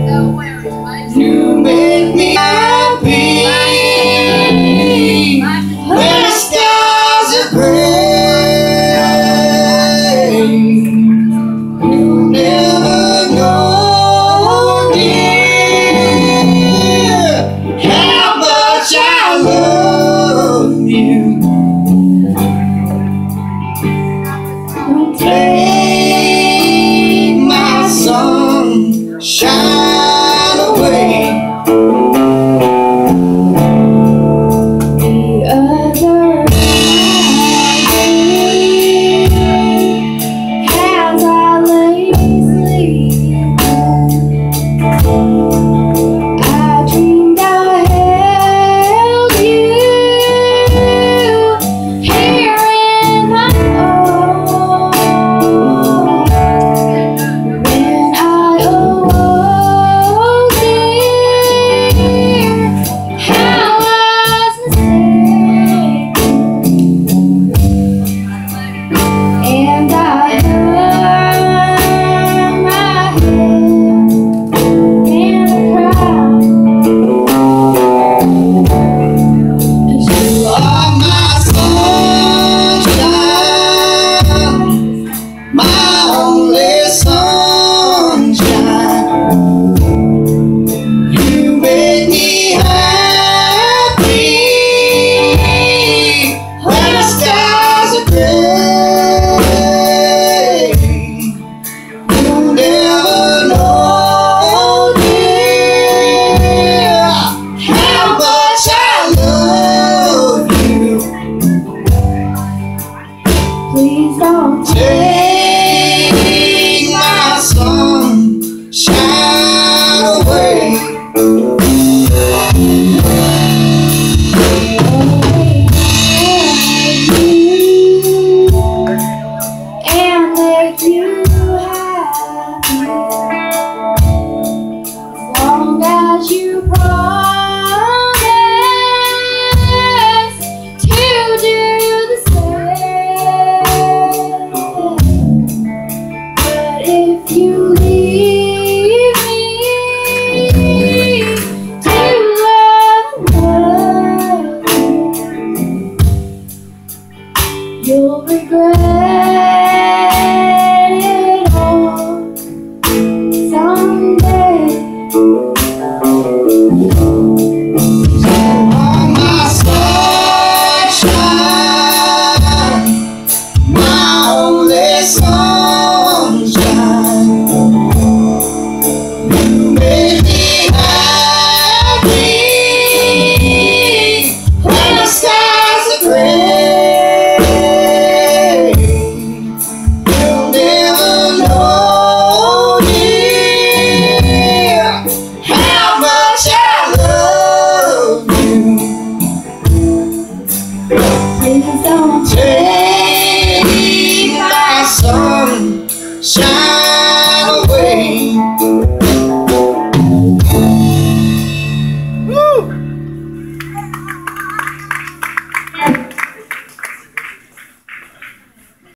without wearing my. you'll regret. shine.